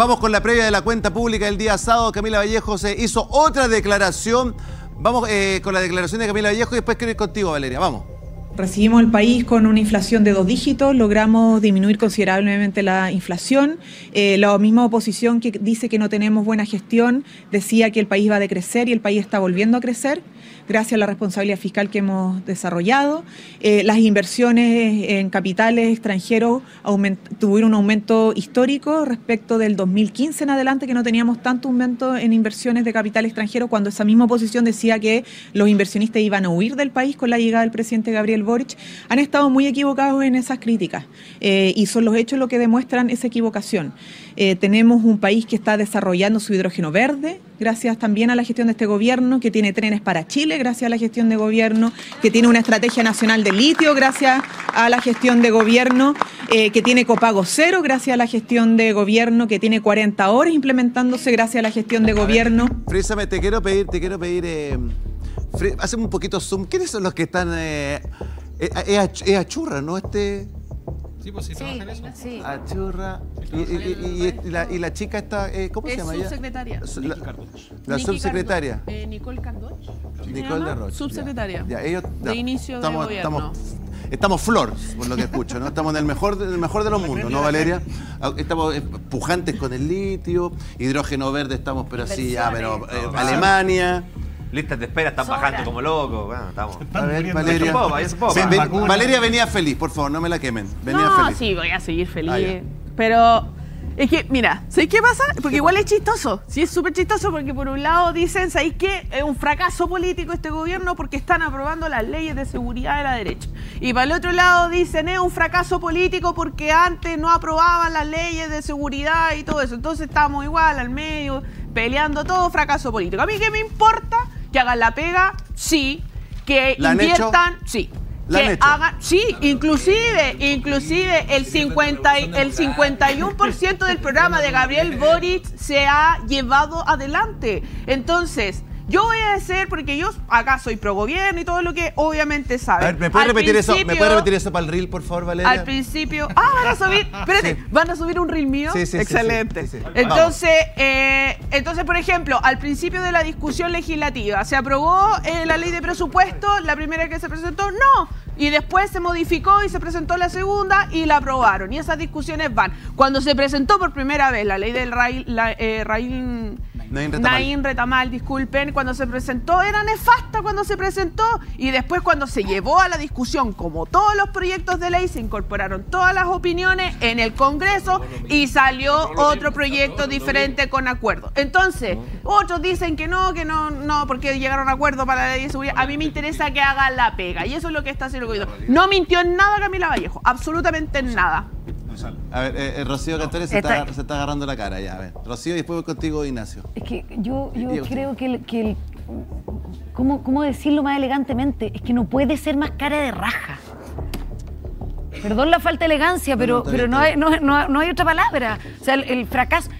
Vamos con la previa de la cuenta pública del día sábado. Camila Vallejo se hizo otra declaración. Vamos eh, con la declaración de Camila Vallejo y después quiero ir contigo, Valeria. Vamos. Recibimos el país con una inflación de dos dígitos, logramos disminuir considerablemente la inflación. Eh, la misma oposición que dice que no tenemos buena gestión decía que el país va a decrecer y el país está volviendo a crecer gracias a la responsabilidad fiscal que hemos desarrollado. Eh, las inversiones en capitales extranjeros tuvieron un aumento histórico respecto del 2015 en adelante, que no teníamos tanto aumento en inversiones de capital extranjero, cuando esa misma oposición decía que los inversionistas iban a huir del país con la llegada del presidente Gabriel Boric. Han estado muy equivocados en esas críticas eh, y son los hechos los que demuestran esa equivocación. Eh, tenemos un país que está desarrollando su hidrógeno verde, gracias también a la gestión de este gobierno, que tiene trenes para Chile, gracias a la gestión de gobierno, que tiene una estrategia nacional de litio, gracias a la gestión de gobierno, eh, que tiene copago cero, gracias a la gestión de gobierno, que tiene 40 horas implementándose gracias a la gestión de gobierno. Frísame, te quiero pedir, te quiero pedir, eh, un poquito zoom. ¿Quiénes son los que están? Eh, eh es achurra, ¿no? Este... Sí, pues sí, trabaja en eso. Sí. Achurra. Y, y, la, chica está, eh, ¿cómo se llama ella? Subsecretaria. La, la subsecretaria. Eh, Nicole Cardoch. Nicole Cardoch. Subsecretaria. Ya, ellos, de inicio estamos, de gobierno. Estamos, estamos flor, por lo que escucho, ¿no? Estamos en el mejor, el mejor de los mundos, ¿no, Valeria? Ah, estamos eh, pujantes con el litio, hidrógeno verde estamos, pero así, ya, pero eh, Alemania listas de espera están bajando como locos. Bueno, estamos. A ver, Valeria. Valeria venía feliz, por favor, no me la quemen. Venía no, feliz. sí, voy a seguir feliz. Ah, pero es que, mira, ¿sabéis qué pasa? Porque igual es chistoso. Sí, es súper chistoso porque por un lado dicen, ¿sabéis qué? Es un fracaso político este gobierno porque están aprobando las leyes de seguridad de la derecha. Y para el otro lado dicen, es un fracaso político porque antes no aprobaban las leyes de seguridad y todo eso. Entonces estamos igual al medio, peleando todo fracaso político. ¿A mí qué me importa? Que hagan la pega, sí, que inviertan, sí. Que hagan, sí, inclusive, inclusive el 50 el 51% del programa de Gabriel Boric se ha llevado adelante. Entonces, yo voy a decir, porque yo acá soy pro gobierno y todo lo que obviamente saben. A ver, ¿me puedes repetir eso? ¿Me puedes repetir eso para el reel, por favor, Valeria? Al principio. Ah, van a subir. Espérate, ¿van a subir un reel mío? Sí, sí. Excelente. entonces, eh, entonces, por ejemplo, al principio de la discusión legislativa, ¿se aprobó eh, la ley de presupuesto? La primera que se presentó, no. Y después se modificó y se presentó la segunda y la aprobaron. Y esas discusiones van. Cuando se presentó por primera vez la ley del rail, la, eh, rail Nain Retamal. disculpen, cuando se presentó, era nefasta cuando se presentó y después cuando se llevó a la discusión, como todos los proyectos de ley, se incorporaron todas las opiniones en el Congreso y salió otro proyecto diferente con acuerdo. Entonces, otros dicen que no, que no, no, porque llegaron a acuerdo para la ley de seguridad. A mí me interesa que haga la pega y eso es lo que está haciendo el gobierno. No mintió en nada Camila Vallejo, absolutamente en nada. A ver, eh, eh, Rocío Cantores se está, se está, agarrando la cara ya. A ver, Rocío, y después voy contigo, Ignacio. Es que yo, yo creo que, el, que el, ¿cómo, ¿cómo decirlo más elegantemente? Es que no puede ser más cara de raja. Perdón la falta de elegancia, pero no, pero no, hay, no, no, hay otra palabra. O sea, el fracaso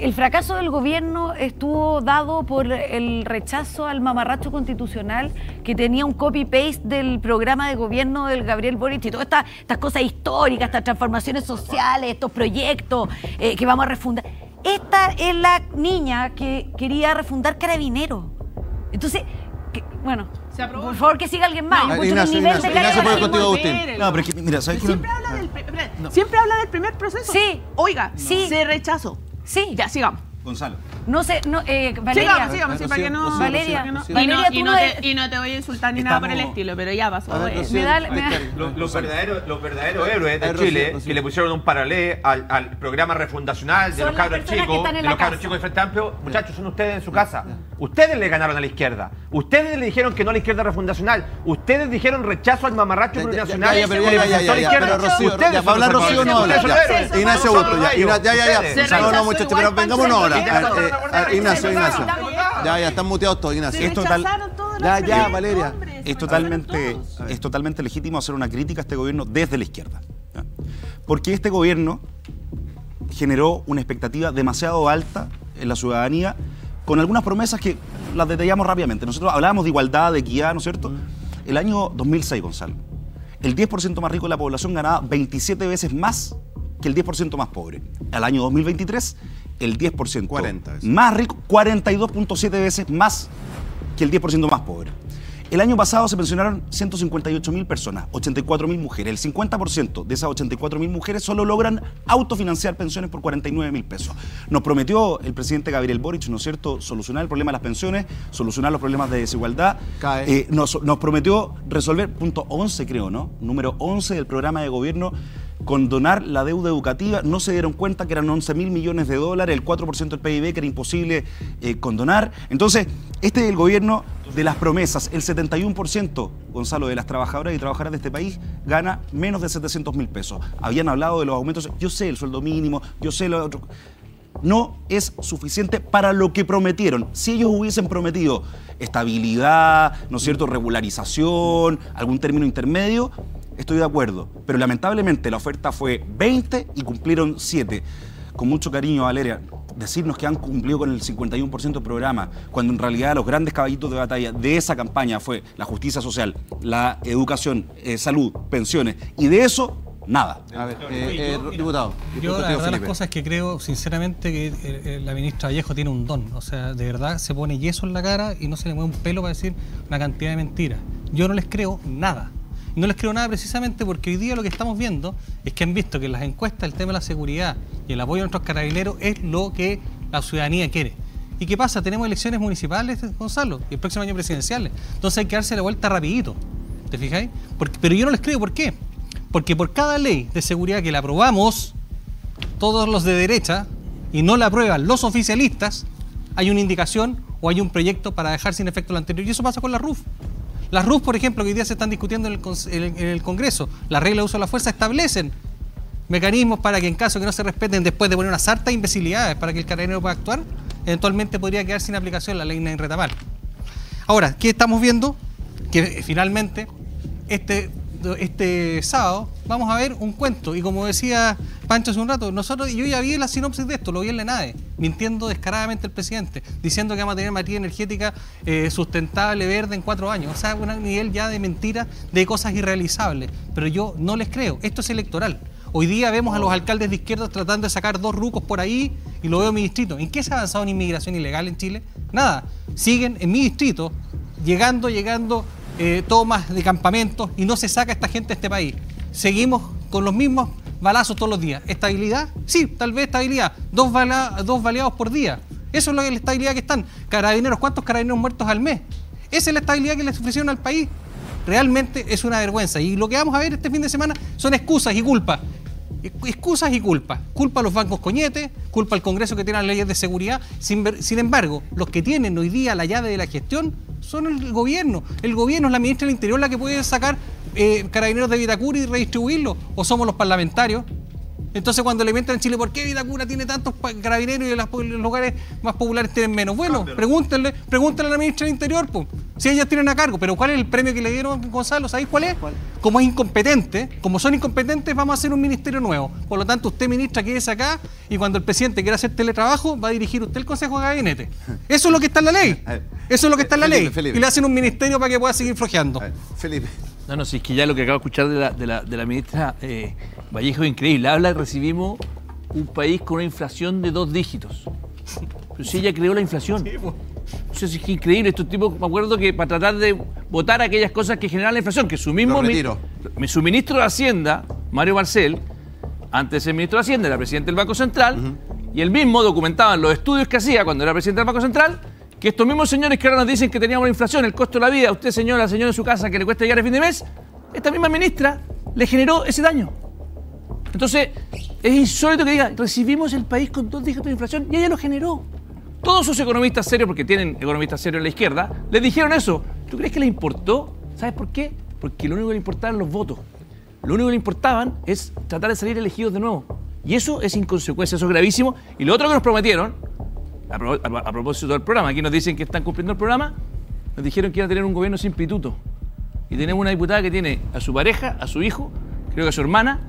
el fracaso del gobierno estuvo dado por el rechazo al mamarracho constitucional que tenía un copy-paste del programa de gobierno del Gabriel Boric y todas estas, cosas históricas, estas transformaciones sociales, estos proyectos eh, que vamos a refundar. Esta es la niña que quería refundar Carabinero. Entonces, bueno, por favor que siga alguien más. No, Ignacio, nivel Ignacio, de Ignacio, puede contigo Agustín. No, pero es que, mira, ¿sabes siempre, habla del, siempre habla del primer proceso. Sí. Oiga, sí. se rechazó. Sí. Ya, sigamos. Gonzalo. No sé, no, eh, Valeria. Sigamos, sigamos, sí, para que no. Valeria, no, y, no, y, no te, y, no te, voy a insultar ni nada por el estilo, pero ya pasó. me da, Los, verdaderos, los verdaderos héroes de Chile que le pusieron un paralelo al, al, programa refundacional de los cabros chicos, de los cabros chicos de Frente Amplio, muchachos, son ustedes en su casa. Ustedes le ganaron a la izquierda. Ustedes le dijeron que no a la izquierda refundacional. Ustedes dijeron rechazo al mamarracho plurinacional. Ya, ya, ya, ya, pero Rocío, ya, para hablar Rocío no habla. Ignacio ya, ya, ya, ya. No, no, muchachos, pero vengamos una hora. Ignacio, Ignacio. Ya, ya, están muteados todos, Ignacio. Es total... Ya, ya, Valeria. Es totalmente, es totalmente legítimo hacer una crítica a este gobierno desde la izquierda. Porque este gobierno generó una expectativa demasiado alta en la ciudadanía con algunas promesas que las detallamos rápidamente. Nosotros hablábamos de igualdad, de equidad, ¿no es cierto? El año 2006, Gonzalo, el 10% más rico de la población ganaba 27 veces más que el 10% más pobre. Al año 2023, el 10% más rico, 42.7 veces más que el 10% más pobre. El año pasado se pensionaron 158 mil personas, 84 mil mujeres. El 50% de esas 84 mil mujeres solo logran autofinanciar pensiones por 49 mil pesos. Nos prometió el presidente Gabriel Boric, ¿no es cierto?, solucionar el problema de las pensiones, solucionar los problemas de desigualdad. Eh, nos, nos prometió resolver, punto 11 creo, ¿no? Número 11 del programa de gobierno condonar la deuda educativa, no se dieron cuenta que eran 11 mil millones de dólares, el 4% del PIB que era imposible eh, condonar. Entonces, este es el gobierno de las promesas. El 71%, Gonzalo, de las trabajadoras y trabajadoras de este país gana menos de 700 mil pesos. Habían hablado de los aumentos, yo sé el sueldo mínimo, yo sé lo otro. No es suficiente para lo que prometieron. Si ellos hubiesen prometido estabilidad, ¿no es cierto?, regularización, algún término intermedio, estoy de acuerdo. Pero lamentablemente la oferta fue 20 y cumplieron 7. Con mucho cariño, Valeria, decirnos que han cumplido con el 51% del programa, cuando en realidad los grandes caballitos de batalla de esa campaña fue la justicia social, la educación, eh, salud, pensiones, y de eso nada. A ver, eh, eh, diputado. Yo la verdad las cosas que creo sinceramente que la ministra Vallejo tiene un don, o sea, de verdad se pone yeso en la cara y no se le mueve un pelo para decir una cantidad de mentiras. Yo no les creo nada. No les creo nada precisamente porque hoy día lo que estamos viendo es que han visto que en las encuestas el tema de la seguridad y el apoyo a nuestros carabineros es lo que la ciudadanía quiere. ¿Y qué pasa? Tenemos elecciones municipales, Gonzalo, y el próximo año presidenciales. Entonces hay que darse la vuelta rapidito. ¿Te fijáis? pero yo no les creo. ¿Por qué? Porque por cada ley de seguridad que la aprobamos, todos los de derecha, y no la aprueban los oficialistas, hay una indicación o hay un proyecto para dejar sin efecto lo anterior. Y eso pasa con la RUF. Las RUF, por ejemplo, que hoy día se están discutiendo en el, Congreso, las reglas de uso de la fuerza establecen mecanismos para que en caso que no se respeten después de poner una sarta de imbecilidades para que el carabinero pueda actuar, eventualmente podría quedar sin aplicación la ley en retamar. Ahora, ¿qué estamos viendo? Que finalmente este este sábado vamos a ver un cuento. Y como decía Pancho hace un rato, nosotros, yo ya vi la sinopsis de esto, lo vi en la nave, mintiendo descaradamente el presidente, diciendo que vamos a tener materia energética eh, sustentable, verde en cuatro años. O sea, un nivel ya de mentira, de cosas irrealizables. Pero yo no les creo, esto es electoral. Hoy día vemos a los alcaldes de izquierda tratando de sacar dos rucos por ahí y lo veo en mi distrito. ¿En qué se ha avanzado en inmigración ilegal en Chile? Nada. Siguen en mi distrito llegando, llegando eh, tomas de campamentos y no se saca esta gente de este país. Seguimos con los mismos balazos todos los días. ¿Estabilidad? Sí, tal vez estabilidad. Dos, dos baleados por día. Eso es la estabilidad que están. Carabineros, ¿cuántos carabineros muertos al mes? Esa es la estabilidad que les ofrecieron al país. Realmente es una vergüenza. Y lo que vamos a ver este fin de semana son excusas y culpas. Excusas y culpas. Culpa a los bancos coñetes, culpa al Congreso que tiene las leyes de seguridad. Sin, sin embargo, los que tienen hoy día la llave de la gestión son el gobierno. El gobierno es la ministra del Interior la que puede sacar eh, carabineros de Vitacura y redistribuirlos. O somos los parlamentarios. Entonces cuando le mientan en Chile, ¿por qué Vitacura tiene tantos carabineros y los lugares más populares tienen menos? Bueno, pregúntenle, pregúntenle a la ministra del Interior, pues, si ellas tienen a cargo. Pero ¿cuál es el premio que le dieron, Gonzalo? ¿Sabéis cuál es? Como es incompetente, como son incompetentes, vamos a hacer un ministerio nuevo. Por lo tanto, usted, ministra, quédese acá y cuando el presidente quiera hacer teletrabajo, va a dirigir usted el Consejo de Gabinete. Eso es lo que está en la ley. Eso es lo que está en la ley. Y le hacen un ministerio para que pueda seguir flojeando. Felipe. No, no, si es que ya lo que acabo de escuchar de la, de la, ministra eh, Vallejo es increíble. Habla y recibimos un país con una inflación de dos dígitos. Pero si ella creó la inflación. Sí, Eso es increíble. Estos tipos, me acuerdo que para tratar de votar aquellas cosas que generan la inflación, que su mismo. su ministro de Hacienda, Mario Marcel, antes de ser ministro de Hacienda, era presidente del Banco Central, y él mismo documentaba en los estudios que hacía cuando era presidente del Banco Central que estos mismos señores que ahora nos dicen que teníamos la inflación, el costo de la vida, usted señora, señor en su casa que le cuesta llegar a fin de mes, esta misma ministra le generó ese daño. Entonces, es insólito que diga, recibimos el país con dos dígitos de inflación y ella lo generó. Todos sus economistas serios, porque tienen economistas serios en la izquierda, les dijeron eso. ¿Tú crees que le importó? ¿Sabes por qué? Porque lo único que le importaban los votos. Lo único que le importaban es tratar de salir elegidos de nuevo. Y eso es inconsecuencia, eso es gravísimo. Y lo otro que nos prometieron a, propósito del programa, aquí nos dicen que están cumpliendo el programa, nos dijeron que iban a tener un gobierno sin pituto. Y tenemos una diputada que tiene a su pareja, a su hijo, creo que a su hermana,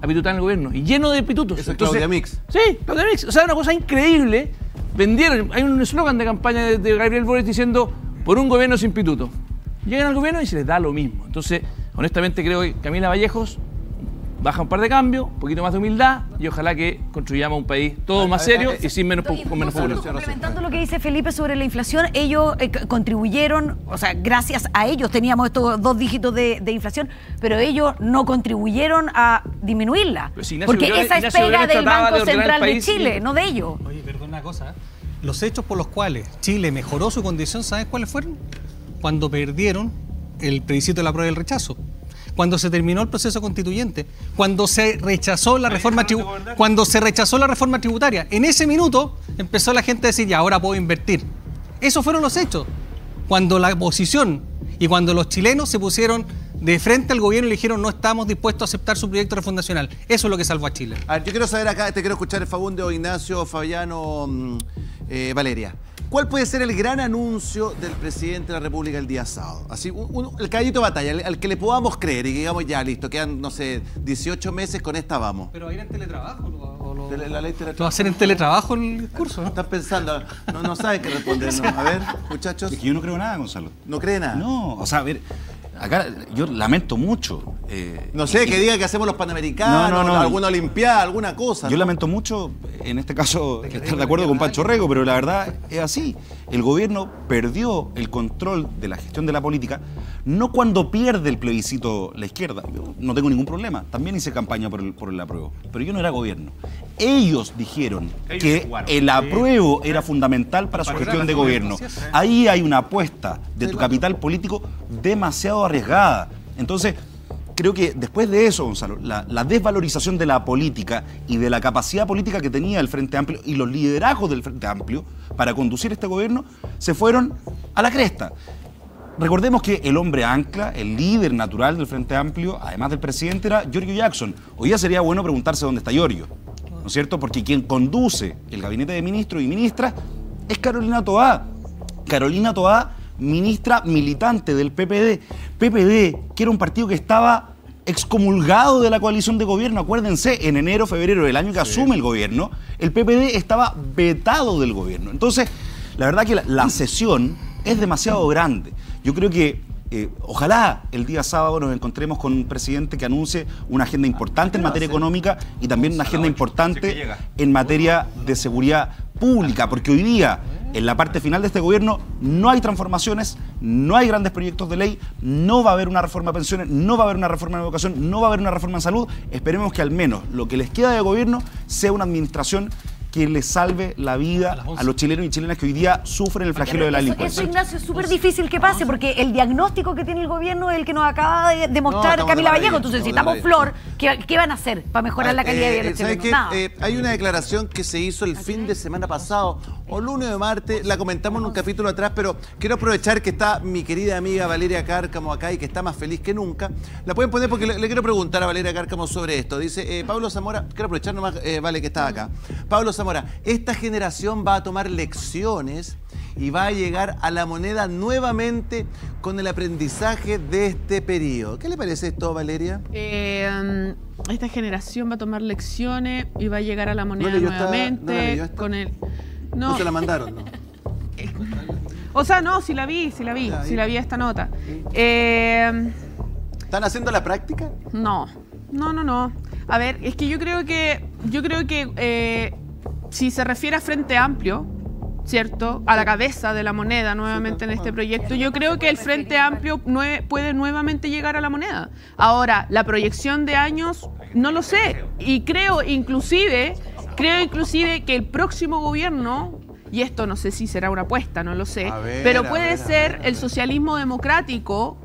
a pitutar en el gobierno. Y lleno de pitutos. Eso es Claudia Mix. Sí, Claudia Mix. O sea, una cosa increíble. Vendieron, hay un eslogan de campaña de, Gabriel Boric diciendo, por un gobierno sin pituto. Llegan al gobierno y se les da lo mismo. Entonces, honestamente creo que Camila Vallejos baja un par de cambios, un poquito más de humildad y ojalá que construyamos un país todo más serio y sin menos, con menos. Complementando lo que dice Felipe sobre la inflación, ellos eh, contribuyeron, o sea, gracias a ellos teníamos estos dos dígitos de, inflación, pero ellos no contribuyeron a disminuirla. porque esa es pega del Banco Central de, Chile, no de ellos. Oye, perdón una cosa. Los hechos por los cuales Chile mejoró su condición, ¿sabes cuáles fueron? Cuando perdieron el plebiscito de la prueba del rechazo cuando se terminó el proceso constituyente, cuando se rechazó la reforma cuando se rechazó la reforma tributaria. En ese minuto empezó la gente a decir, ya ahora puedo invertir. Esos fueron los hechos. Cuando la oposición y cuando los chilenos se pusieron de frente al gobierno y le dijeron no estamos dispuestos a aceptar su proyecto refundacional. Eso es lo que salvó a Chile. A ver, yo quiero saber acá, te quiero escuchar Fabundo, Ignacio, Fabiano, mm, eh, Valeria. ¿Cuál puede ser el gran anuncio del presidente de la República el día sábado? Así, el caballito de batalla, al, que le podamos creer y que digamos ya, listo, quedan, no sé, 18 meses, con esta vamos. Pero a ir en teletrabajo. O lo, la ley va a hacer en teletrabajo el discurso? ¿no? Están pensando, no, no saben qué responder. A ver, muchachos. Es que yo no creo nada, Gonzalo. ¿No cree nada? No, o sea, a ver, acá yo lamento mucho. Eh, no sé, que diga que hacemos los panamericanos, alguna olimpiada, alguna cosa. Yo lamento mucho, en este caso, estar de acuerdo con Pancho Rego, pero la verdad es así. El gobierno perdió el control de la gestión de la política, no cuando pierde el plebiscito la izquierda. Yo no tengo ningún problema. También hice campaña por el, por el apruebo. Pero yo no era gobierno. Ellos dijeron que el apruebo era fundamental para su gestión de gobierno. Ahí hay una apuesta de tu capital político demasiado arriesgada. Entonces, creo que después de eso, Gonzalo, la, desvalorización de la política y de la capacidad política que tenía el Frente Amplio y los liderazgos del Frente Amplio para conducir este gobierno se fueron a la cresta. Recordemos que el hombre ancla, el líder natural del Frente Amplio, además del presidente, era Giorgio Jackson. Hoy ya sería bueno preguntarse dónde está Giorgio, ¿no es cierto? Porque quien conduce el gabinete de ministros y ministras es Carolina Toá. Carolina Toá ministra militante del PPD. PPD, que era un partido que estaba excomulgado de la coalición de gobierno. Acuérdense, en enero, febrero del año que asume el gobierno, el PPD estaba vetado del gobierno. Entonces, la verdad que la, sesión es demasiado grande. Yo creo que eh, ojalá el día sábado nos encontremos con un presidente que anuncie una agenda importante en materia económica y también una agenda importante en materia de seguridad pública, porque hoy día en la parte final de este gobierno no hay transformaciones, no hay grandes proyectos de ley, no va a haber una reforma de pensiones, no va a haber una reforma de educación, no va a haber una reforma en salud. Esperemos que al menos lo que les queda de gobierno sea una administración que le salve la vida a, los chilenos y chilenas que hoy día sufren el flagelo de la delincuencia. Eso, Ignacio, es súper difícil que pase, porque el diagnóstico que tiene el gobierno es el que nos acaba de demostrar Camila Vallejo. Entonces, necesitamos flor, ¿qué, van a hacer para mejorar la calidad de vida de los eh, chilenos? Eh, hay una declaración que se hizo el fin de semana pasado, o lunes de martes, la comentamos en un capítulo atrás, pero quiero aprovechar que está mi querida amiga Valeria Cárcamo acá y que está más feliz que nunca. La pueden poner porque le, quiero preguntar a Valeria Cárcamo sobre esto. Dice, eh, Pablo Zamora, quiero aprovechar nomás, Vale, que está acá. Pablo Zamora, esta generación va a tomar lecciones y va a llegar a la moneda nuevamente con el aprendizaje de este periodo. ¿Qué le parece esto, Valeria? Eh, esta generación va a tomar lecciones y va a llegar a la moneda nuevamente con el... No. se la mandaron, ¿no? o sea, no, si la vi, si la vi, si la vi esta nota. Eh, ¿Están haciendo la práctica? No, no, no, no. A ver, es que yo creo que, yo creo que eh, si se refiere a Frente Amplio, ¿cierto? A la cabeza de la moneda nuevamente en este proyecto. Yo creo que el Frente Amplio puede nuevamente llegar a la moneda. Ahora, la proyección de años, no lo sé. Y creo inclusive, creo inclusive que el próximo gobierno, y esto no sé si será una apuesta, no lo sé, pero puede ser el socialismo democrático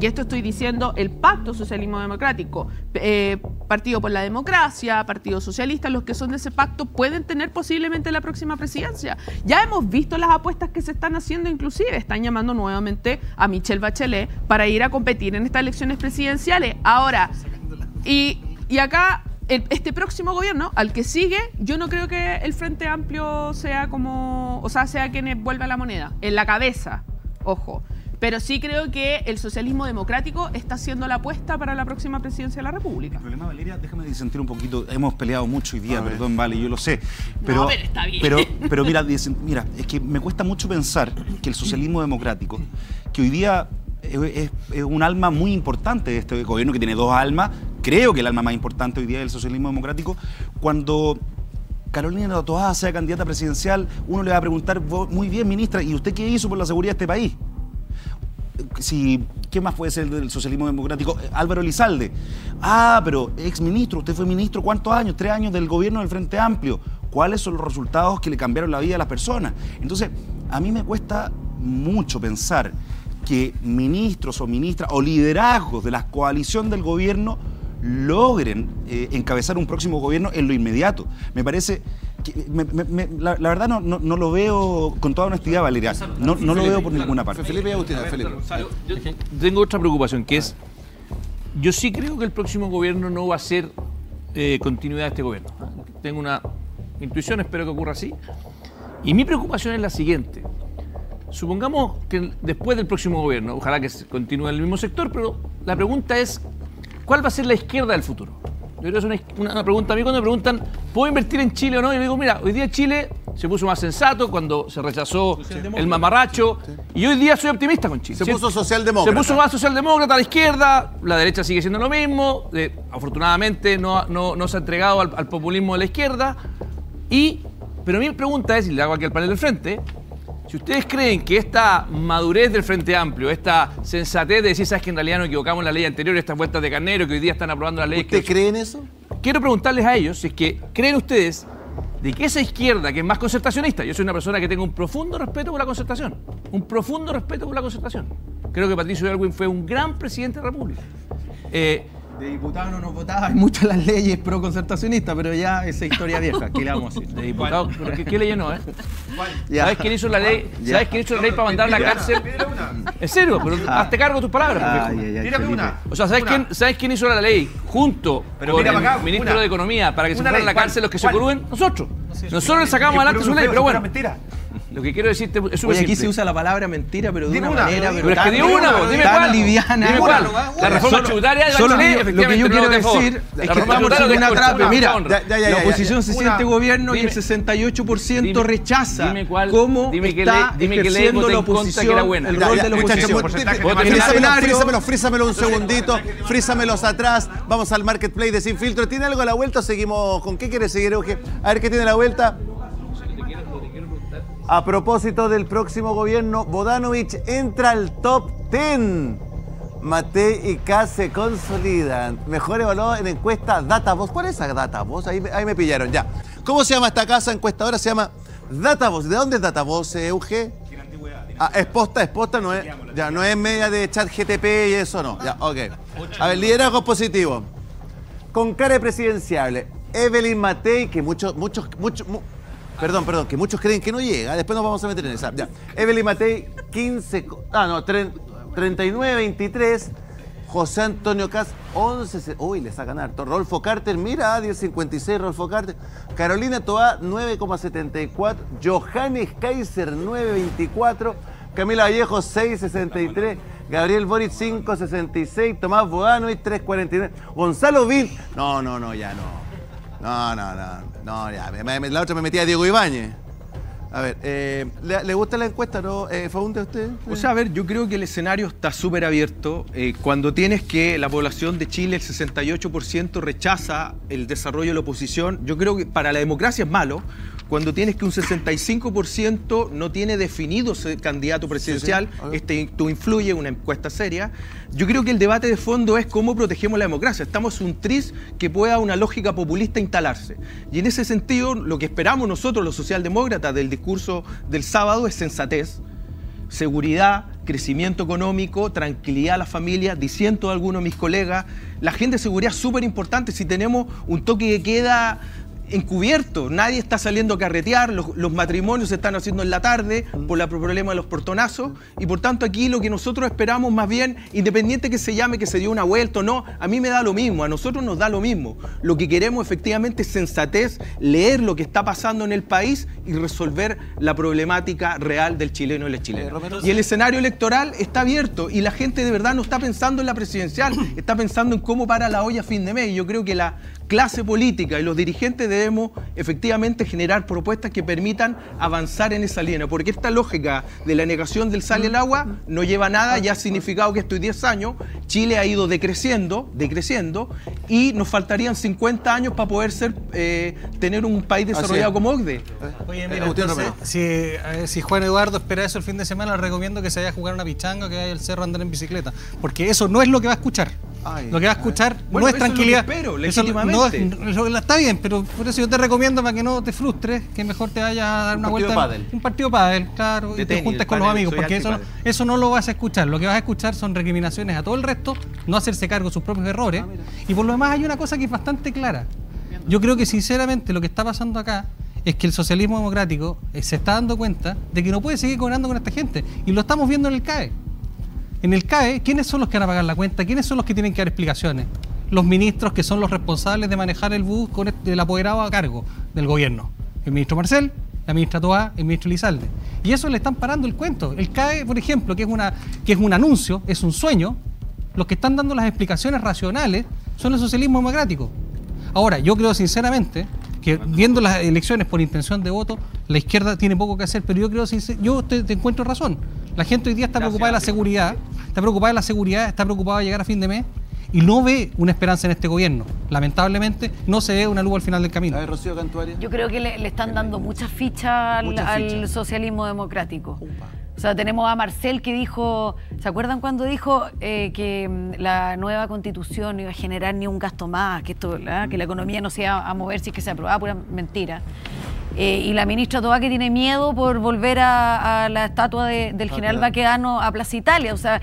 y esto estoy diciendo, el Pacto Socialismo Democrático, eh, Partido por la Democracia, Partido Socialista, los que son de ese pacto pueden tener posiblemente la próxima presidencia. Ya hemos visto las apuestas que se están haciendo, inclusive están llamando nuevamente a Michelle Bachelet para ir a competir en estas elecciones presidenciales. Ahora, y, y acá este próximo gobierno, al que sigue, yo no creo que el Frente Amplio sea como, o sea, sea quien vuelva la moneda, en la cabeza, ojo. Pero sí creo que el socialismo democrático está haciendo la apuesta para la próxima presidencia de la República. El problema, Valeria, déjame disentir un poquito. Hemos peleado mucho hoy día, perdón, vale, yo lo sé. Pero, pero está bien. Pero, pero mira, mira, es que me cuesta mucho pensar que el socialismo democrático, que hoy día es, un alma muy importante de este gobierno que tiene dos almas, creo que el alma más importante hoy día del socialismo democrático, cuando Carolina Toada sea candidata presidencial, uno le va a preguntar, muy bien, ministra, ¿y usted qué hizo por la seguridad de este país? Si, ¿Qué más puede ser del socialismo democrático? Eh, Álvaro Elizalde. Ah, pero ex ministro, usted fue ministro cuántos años? Tres años del gobierno del Frente Amplio. ¿Cuáles son los resultados que le cambiaron la vida a las personas? Entonces, a mí me cuesta mucho pensar que ministros o ministras o liderazgos de la coalición del gobierno logren eh, encabezar un próximo gobierno en lo inmediato. Me parece la, verdad no, no, lo veo con toda honestidad, Valeria. No, no lo veo por ninguna parte. Felipe Agustín, Felipe. Yo tengo otra preocupación, que es, yo sí creo que el próximo gobierno no va a ser eh, continuidad de este gobierno. Tengo una intuición, espero que ocurra así. Y mi preocupación es la siguiente. Supongamos que después del próximo gobierno, ojalá que continúe en el mismo sector, pero la pregunta es ¿Cuál va a ser la izquierda del futuro? Yo creo que es una, pregunta. A mí cuando me preguntan, ¿puedo invertir en Chile o no? Yo digo, mira, hoy día Chile se puso más sensato cuando se rechazó el mamarracho. Y hoy día soy optimista con Chile. Se puso socialdemócrata. Se puso más socialdemócrata a la izquierda, la derecha sigue siendo lo mismo. afortunadamente no, no, se ha entregado al, al, populismo de la izquierda. Y, pero mi pregunta es, y le hago aquí al panel del frente, si ustedes creen que esta madurez del Frente Amplio, esta sensatez de decir, sabes que en realidad nos equivocamos en la ley anterior, estas vueltas de carnero que hoy día están aprobando la ley. ¿Usted cree en eso? Quiero preguntarles a ellos si es que creen ustedes de que esa izquierda que es más concertacionista, yo soy una persona que tengo un profundo respeto por la concertación, un profundo respeto por la concertación. Creo que Patricio Elwin fue un gran presidente de la República. Eh, de diputado no nos votaba hay muchas las leyes pro concertacionistas, pero ya esa historia vieja, ¿qué le vamos a decir? De diputado, ¿qué, qué ley no, eh? ¿Sabes quién hizo la ley? ¿Sabes quién hizo la ley para mandar a la cárcel? En serio, pero ah. hazte cargo de tus palabras. Ah, una. O sea, ¿sabes quién, ¿sabes quién hizo la ley junto con el ministro de Economía para que se fueran a la cárcel los que se corruen? Nosotros. Nosotros le sacamos adelante su ley, pero bueno. mentira. Lo que quiero decirte es súper Oye, aquí se usa la palabra mentira, pero de una, manera... Pero, es que de una, pues, dime cuál. liviana. Dime cuál. La reforma tributaria de solo Lo que yo quiero decir es que estamos en una trampa. Mira, la oposición se siente gobierno y el 68% rechaza dime cuál, cómo dime está dime ejerciendo la oposición, el rol de la oposición. Frísamelo un segundito, frísamelos atrás. Vamos al marketplace de Sin Filtro. ¿Tiene algo a la vuelta o seguimos? ¿Con qué quiere seguir, A ver qué tiene la vuelta. A propósito del próximo gobierno, Bodanovich entra al top 10. Matei y K se consolidan. Mejor evaluado en encuesta DataVoz. ¿Cuál es esa DataVoz? Ahí, ahí me pillaron, ya. ¿Cómo se llama esta casa encuestadora? Se llama DataVoz. ¿De dónde es DataVoz, eh, UG? Ah, es posta, es posta, no es, ya, no es media de chat GTP y eso no. Ya, ok. A ver, liderazgo positivo. Con cara presidenciable. Evelyn Matei, que muchos, muchos, muchos, Perdón, perdón, que muchos creen que no llega. Después nos vamos a meter en esa. Ya. Evelyn Matei, 15. Ah, no, 39, 23. José Antonio Cas, 11. Uy, le sacan harto. Rolfo Carter, mira, 10.56 Rolfo Carter. Carolina Toá, 9,74. Johannes Kaiser, 9,24. Camila Vallejo, 6,63. Gabriel Boric, 5,66. Tomás Bodanovic, 3,49. Gonzalo Vin. No, no, no, ya no. No, no, no. No, ya. la otra me metía a Diego Ibáñez. A ver, eh, ¿le, gusta la encuesta, no? Eh, a usted? O sea, a ver, yo creo que el escenario está súper abierto. Eh, cuando tienes que la población de Chile, el 68% rechaza el desarrollo de la oposición, yo creo que para la democracia es malo cuando tienes que un 65% no tiene definido ser candidato presidencial, este, esto influye una encuesta seria. Yo creo que el debate de fondo es cómo protegemos la democracia. Estamos un tris que pueda una lógica populista instalarse. Y en ese sentido, lo que esperamos nosotros, los socialdemócratas, del discurso del sábado es sensatez, seguridad, crecimiento económico, tranquilidad a la familia, diciendo a algunos de mis colegas, la gente de seguridad es súper importante. Si tenemos un toque que queda encubierto, nadie está saliendo a carretear, los, matrimonios se están haciendo en la tarde por el problema de los portonazos y por tanto aquí lo que nosotros esperamos más bien, independiente que se llame que se dio una vuelta o no, a mí me da lo mismo, a nosotros nos da lo mismo. Lo que queremos efectivamente es sensatez, leer lo que está pasando en el país y resolver la problemática real del chileno y la chilena. Y el escenario electoral está abierto y la gente de verdad no está pensando en la presidencial, está pensando en cómo para la olla a fin de mes. Y yo creo que la clase política y los dirigentes debemos efectivamente generar propuestas que permitan avanzar en esa línea, porque esta lógica de la negación del sal y el agua no lleva a nada, ya ha significado que estos 10 años Chile ha ido decreciendo, decreciendo, y nos faltarían 50 años para poder ser, eh, tener un país desarrollado como OCDE. Oye, mira, si, si, Juan Eduardo espera eso el fin de semana, le recomiendo que se vaya a jugar una pichanga o que vaya al cerro a andar en bicicleta, porque eso no es lo que va a escuchar lo que va a escuchar no es tranquilidad. Legítimamente. no, está bien, pero por eso yo te recomiendo para que no te frustres, que mejor te vayas a dar una vuelta. Un partido pádel, claro, y te juntes con los amigos, porque eso no, eso no lo vas a escuchar. Lo que vas a escuchar son recriminaciones a todo el resto, no hacerse cargo de sus propios errores. Ah, y por lo demás hay una cosa que es bastante clara. Yo creo que sinceramente lo que está pasando acá es que el socialismo democrático eh, se está dando cuenta de que no puede seguir cobrando con esta gente. Y lo estamos viendo en el CAE. En el CAE, ¿quiénes son los que van a pagar la cuenta? ¿Quiénes son los que tienen que dar explicaciones? Los ministros que son los responsables de manejar el bus con el apoderado a cargo del gobierno. El ministro Marcel, la ministra Toá, el ministro Lizalde. Y eso le están parando el cuento. El CAE, por ejemplo, que es, una, que es un anuncio, es un sueño, los que están dando las explicaciones racionales son el socialismo democrático. Ahora, yo creo sinceramente que viendo las elecciones por intención de voto, la izquierda tiene poco que hacer, pero yo creo, yo te, te encuentro razón. La gente hoy día está preocupada de la seguridad, está preocupada de la seguridad, está preocupada de llegar a fin de mes y no ve una esperanza en este gobierno. Lamentablemente no se ve una luz al final del camino. Yo creo que le, están dando muchas fichas al, socialismo democrático. O sea, tenemos a Marcel que dijo, ¿se acuerdan cuando dijo eh, que mm, la nueva constitución no iba a generar ni un gasto más, que, esto, que la economía no se iba a mover si es que se aprobaba? Pura mentira. Eh, y la ministra Toa que tiene miedo por volver a, la estatua del general Baquedano a Plaza Italia. O sea,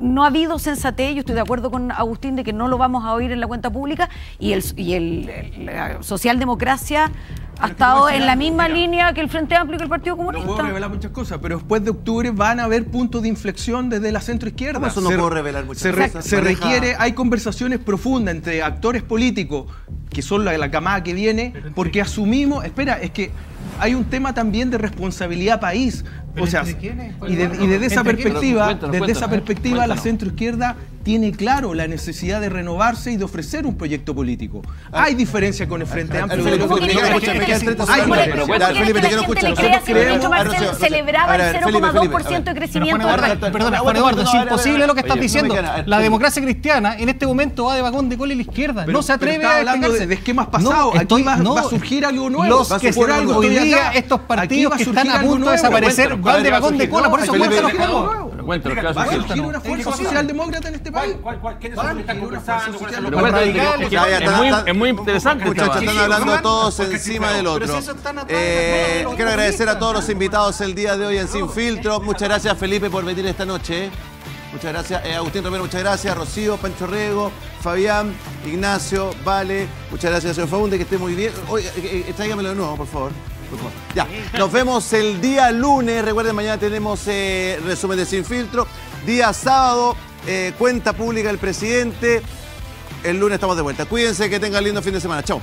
no ha habido sensatez, yo estoy de acuerdo con Agustín de que no lo vamos a oír en la cuenta pública y, el, y el, la socialdemocracia ha estado en la misma línea que el Frente Amplio y que el Partido Comunista. No puedo revelar muchas cosas, pero después de octubre van a haber puntos de inflexión desde la centro izquierda. Eso no puedo revelar muchas se cosas. Se requiere, hay conversaciones profundas entre actores políticos, que son la, la camada que viene, porque asumimos, espera, es que hay un tema también de responsabilidad país. O sea, y, desde esa perspectiva, desde esa perspectiva, la centroizquierda tiene claro la necesidad de renovarse y de ofrecer un proyecto político. Hay diferencia con el Frente Amplio. Felipe, te quiero escuchar. Nosotros creemos... celebraba el 0,2% de crecimiento. Perdona, Juan Eduardo, es imposible lo que estás diciendo. La democracia cristiana en este momento va de vagón de cola a la izquierda. No se atreve a hablando de esquemas pasados. Aquí va a surgir algo nuevo. Los que por algo hoy día estos partidos que están a punto de desaparecer van de vagón de cola. Por eso cuentan los juegos. A surgir una fuerza socialdemócrata en este país. Es muy interesante. Muchachos, están hablando todos encima del otro. Eh, quiero agradecer a todos los invitados el día de hoy en Sin Filtro. Muchas gracias, Felipe, por venir esta noche. Muchas gracias. Eh, Agustín Romero, muchas gracias. Rocío, Pancho Rego, Fabián, Ignacio, Vale. Muchas gracias, señor Faunde, que esté muy bien. Oiga, eh, tráigamelo de nuevo, por favor. Ya, nos vemos el día lunes. Recuerden, mañana tenemos resumen de Sin Filtro. Día sábado, eh, cuenta pública del presidente. El lunes estamos de vuelta. Cuídense, que tengan lindo fin de semana. Chao.